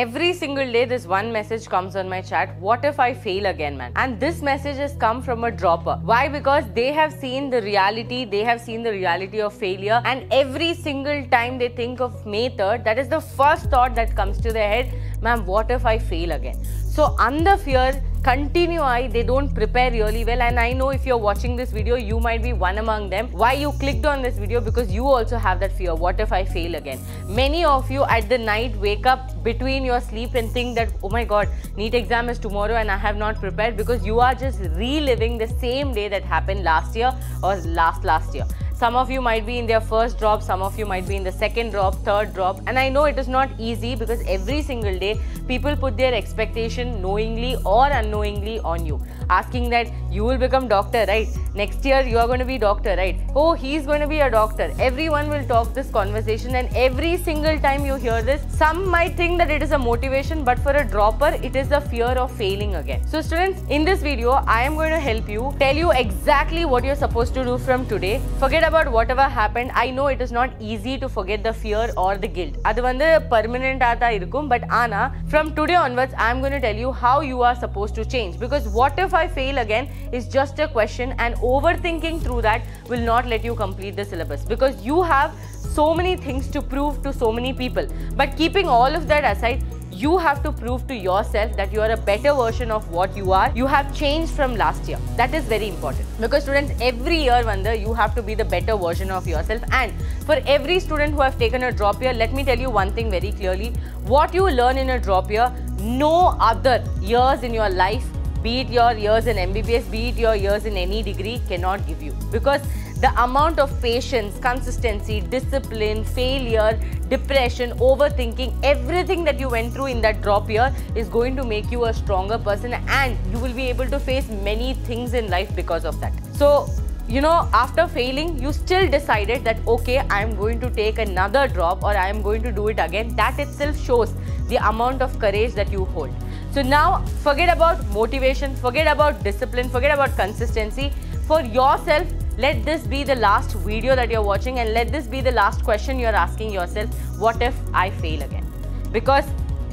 Every single day, this one message comes on my chat. What if I fail again, man? And this message has come from a dropper. Why? Because they have seen the reality, they have seen the reality of failure, and every single time they think of May 3rd, that is the first thought that comes to their head, ma'am, what if I fail again? So, under fear, continue I they don't prepare really well. And I know if you're watching this video you might be one among them. Why you clicked on this video? Because you also have that fear. What if I fail again? Many of you at the night wake up between your sleep and think that oh my god NEET exam is tomorrow and I have not prepared because you are just reliving the same day that happened last year or last last year some of you might be in their first drop, some of you might be in the second drop, third drop. And I know it is not easy because every single day people put their expectation knowingly or unknowingly on you Asking that you will become doctor, right? Next year you are going to be doctor, right? Oh, he's going to be a doctor. Everyone will talk this conversation and every single time you hear this, some might think that it is a motivation, but for a dropper, it is the fear of failing again. So students, in this video, I am going to help you, tell you exactly what you're supposed to do from today. Forget about whatever happened. I know it is not easy to forget the fear or the guilt. அது வந்து permanent ஆதா இருக்கும் but ஆனா from today onwards I am going to tell you how you are supposed to change because what if I fail again is just a question and overthinking through that will not let you complete the syllabus because you have so many things to prove to so many people but keeping all of that aside you have to prove to yourself that you are a better version of what you are. You have changed from last year. That is very important. Because students, every year, Vanda, you have to be the better version of yourself. And for every student who have taken a drop year, let me tell you one thing very clearly. What you learn in a drop year, no other years in your life, be it your years in MBBS, be it your years in any degree, cannot give you. Because the amount of patience, consistency, discipline, failure, depression, overthinking, everything that you went through in that drop year is going to make you a stronger person and you will be able to face many things in life because of that. So, you know, after failing, you still decided that, okay, I am going to take another drop or I am going to do it again. That itself shows the amount of courage that you hold. So now, forget about motivation, forget about discipline, forget about consistency. For yourself, let this be the last video that you're watching and let this be the last question you're asking yourself what if I fail again? Because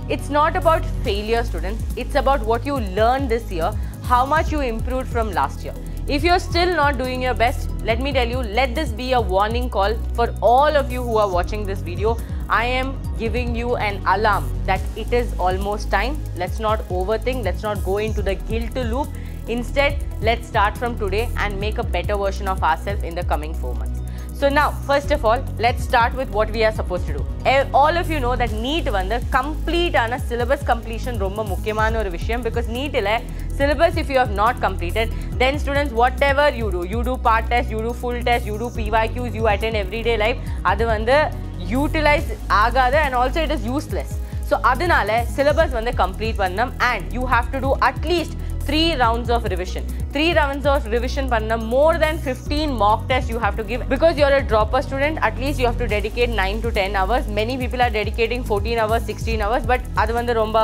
it's not about failure, students, it's about what you learned this year, how much you improved from last year. If you're still not doing your best, let me tell you, let this be a warning call for all of you who are watching this video. I am giving you an alarm that it is almost time. Let's not overthink, let's not go into the guilt loop. Instead, let's start from today and make a better version of ourselves in the coming four months. So now, first of all, let's start with what we are supposed to do. Eh, All of you know that NEET வந்து complete ஆன syllabus completion ரொம்ப முக்கியமான ஒரு விஷயம் because NEET இல்ல syllabus if you have not completed then students whatever you do you do part test you do full test you do PYQs you attend everyday life அது வந்து utilise ஆகாது and also it is useless so அதனால syllabus வந்து complete பண்ணோம் and you have to do at least three rounds of revision three rounds of revision பண்ண more than fifteen mark test you have to give because you're a dropper student at least you have to dedicate nine to ten hours many people are dedicating fourteen hours sixteen hours but அது வந்து ரொம்ப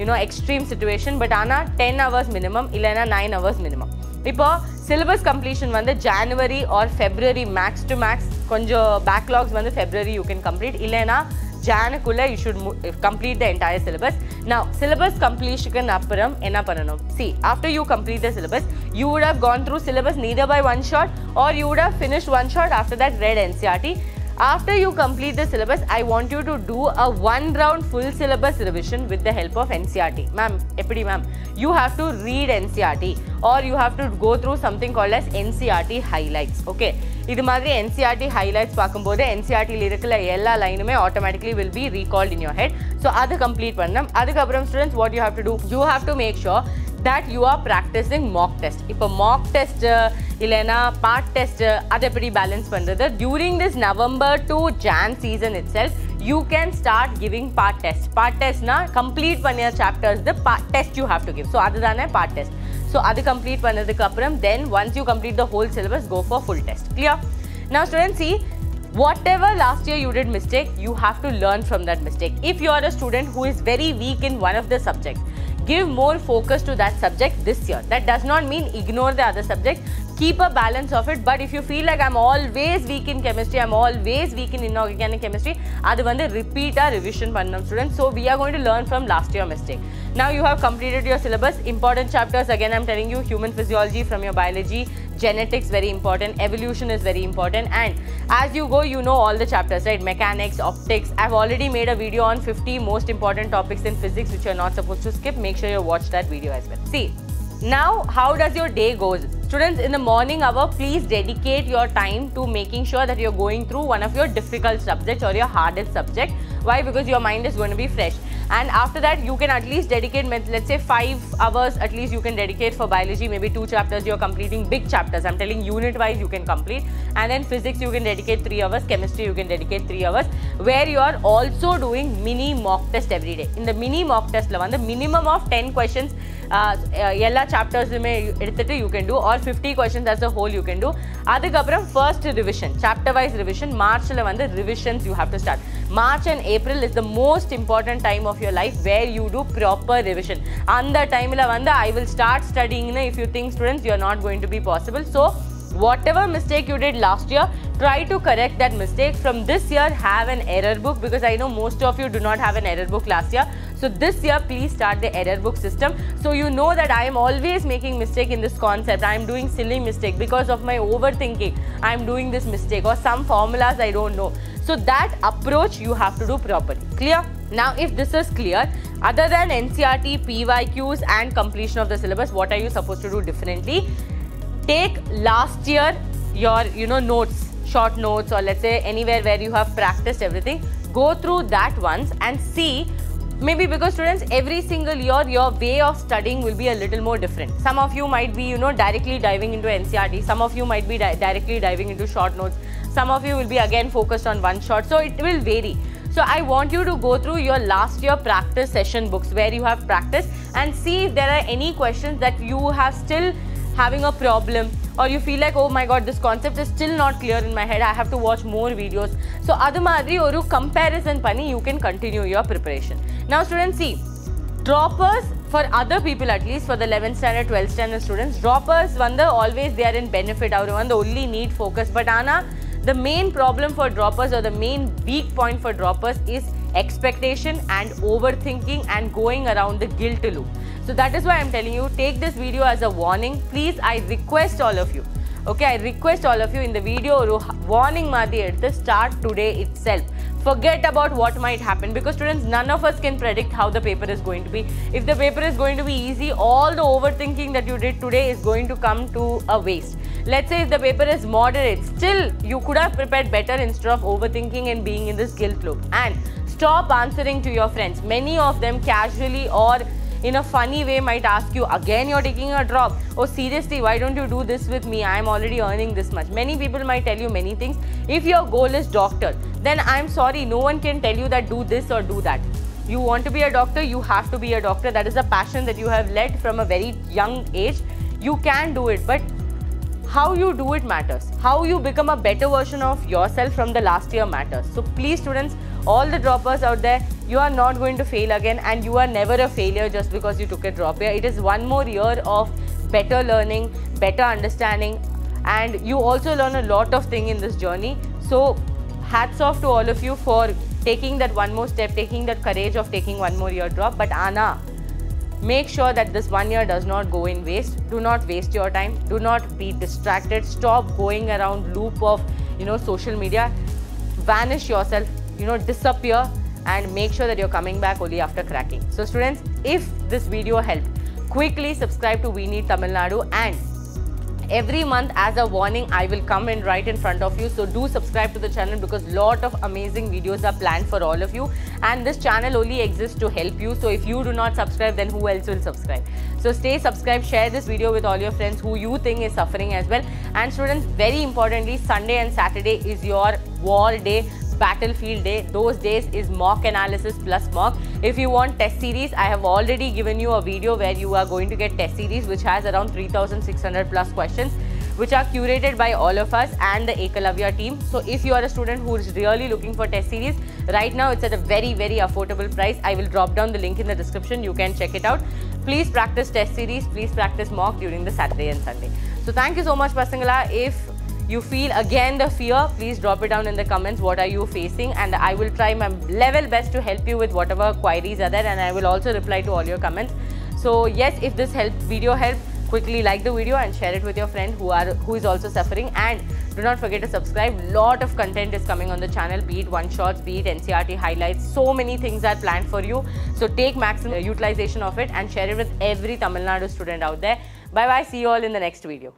you know extreme situation but ஆனால் ten hours minimum இல்லைனா nine hours minimum இப்போ syllabus completion வந்து January or February max to max கொஞ்சம் backlogs வந்து February you can complete இல்லைன்னா ஜானுக்குள்ள you should complete the entire syllabus நான் சிலபஸ் கம்ப்ளீஷனுக்கு அப்புறம் என்ன பண்ணணும் see after you complete the syllabus you would have gone through syllabus neither by one shot R you would have finished one shot after that read NCERT after you complete the syllabus, I want you to do a one round full syllabus revision with the help of NCERT. Ma'am, Epidi ma'am, you have to read NCERT or you have to go through something called as NCERT highlights. Okay. இது மாதிரி NCERT highlights பார்க்கும்போது என்சிஆர்டியில் இருக்கிற எல்லா லைனுமே automatically will be recalled in your head so complete complete பண்ணணும் அதுக்கப்புறம் students what you have to do you have to make sure that you are practising Mach test இப்போ Mach test இல்லைன்னா part test அதை எப்படி balance பண்ணுறது during this November to John season it self you can start giving part test part டெஸ்ட்னா complete பண்ணிய chapters part test you have to give so அதுதானே part test so அது complete பண்ணதுக்கு அப்புறம் தென் once you complete the whole syllabus go for full test clear நான் student C whatever last year you did mistake you have to learn from that mistake if you are a student who is very weak in one of the subjects give more focus to that subject this year that does not mean ignore the other subject keep a balance of it but if you feel like i'm always weak in chemistry i'm always weak in inorganic chemistry அது வந்து repeat ஆ revision பண்ணணும் students so we are going to learn from last year mistake now you have completed your syllabus important chapters again i'm telling you human physiology from your biology genetics very important evolution is very important and as you go you know all the chapters right? Mechanics optics. I've already made a video on 50 most important topics in physics which you're not supposed to skip. Make sure you watch that video as well. See now how does your day goes students in the morning hour please dedicate your time to making sure that you're going through one of your difficult subjects or your hardest subject. Why? Because your mind is going to be fresh and after that you can at least dedicate let's say 5 hours at least you can dedicate for biology maybe two chapters you're completing big chapters i'm telling unit wise you can complete and then physics you can dedicate 3 hours chemistry you can dedicate 3 hours where you are also doing mini mock test every day in the mini mock test la வந்து minimum of 10 questions uh, எல்லா சாப்டர்ஸுமே எடுத்துட்டு you can do or fifty questions as a whole you can do அதுக்கப்புறம் first revision chapter wise revision மார்ச்சில் வந்து revisions you have to start March and April is the most important time of your life where you do proper revision. And the time I will start studying if you think students you are not going to be possible. So whatever mistake you did last year try to correct that mistake from this year. Have an error book because i know most of you do not have an error book last year. So this year please start the error book system. So you know that i am always making mistake in this concept. I am doing silly mistake because of my overthinking. I am doing this mistake or some formulas i don't know so that approach you have to do properly. Clear? Now if this is clear other than ncert pyqs and completion of the syllabus what are you supposed to do differently? Take last year your you know notes short notes or let's say anywhere where you have practiced everything. Go through that once and see maybe because students every single year your way of studying will be a little more different. Some of you might be you know directly diving into ncert some of you might be di- directly diving into short notes. Some of you will be again focused on one shot so it will vary. So I want you to go through your last year practice session books where you have practiced and see if there are any questions that you have still having a problem or you feel like oh my god this concept is still not clear in my head. I have to watch more videos. So adu madri oru comparison pani you can continue your preparation now students see, droppers for other people at least for the 11th standard 12th standard students droppers vandha always they are in benefit avaru the only need focus. But Anna, the main problem for droppers or the main weak point for droppers is expectation and overthinking and going around the guilt loop. So that is why i'm telling you take this video as a warning. Please i request all of you okay i request all of you in the video warning maadi eduthu start today itself. Forget about what might happen because students, none of us can predict how the paper is going to be. If the paper is going to be easy, all the overthinking that you did today is going to come to a waste. Let's say if the paper is moderate, still you could have prepared better instead of overthinking and being in this guilt loop. And stop answering to your friends. Many of them casually or in a funny way might ask you again you're taking a drop? Oh seriously why don't you do this with me? I'm already earning this much. Many people might tell you many things. If your goal is doctor then i'm sorry no one can tell you that do this or do that. You want to be a doctor you have to be a doctor. That is a passion that you have led from a very young age. You can do it but how you do it matters. How you become a better version of yourself from the last year matters. So please students all the droppers out there you are not going to fail again and you are never a failure just because you took a drop year it is one more year of better learning better understanding and you also learn a lot of thing in this journey. So hats off to all of you for taking that one more step taking that courage of taking one more year drop. But anna make sure that this one year does not go in waste. Do not waste your time. Do not be distracted. Stop going around loop of you know social media. Vanish yourself you know disappear and make sure that you're coming back only after cracking. So students if this video helped quickly subscribe to V NEET tamil nadu and every month as a warning i will come and write in front of you. So do subscribe to the channel because lot of amazing videos are planned for all of you. And this channel only exists to help you. So if you do not subscribe then who else will subscribe? So stay subscribed share this video with all your friends who you think is suffering as well. And students very importantly sunday and saturday is your war day battlefield day those days is mock analysis plus mock if you want test series i have already given you a video where you are going to get test series which has around 3600 plus questions which are curated by all of us and the Ekalavya team. So if you are a student who is really looking for test series, right now it's at a very, very affordable price. I will drop down the link in the description. You can check it out. Please practice test series. Please practice mock during the Saturday and Sunday. So thank you so much, Pasangala. If you feel again the fear, please drop it down in the comments. What are you facing? And I will try my level best to help you with whatever queries are there and I will also reply to all your comments. So yes, if this helped, video helped, quickly like the video and share it with your friend who are who is also suffering. And do not forget to subscribe. Lot of content is coming on the channel be it one shots be it ncert highlights. So many things are planned for you. So take maximum utilization of it and share it with every tamil nadu student out there. Bye bye. See you all in the next video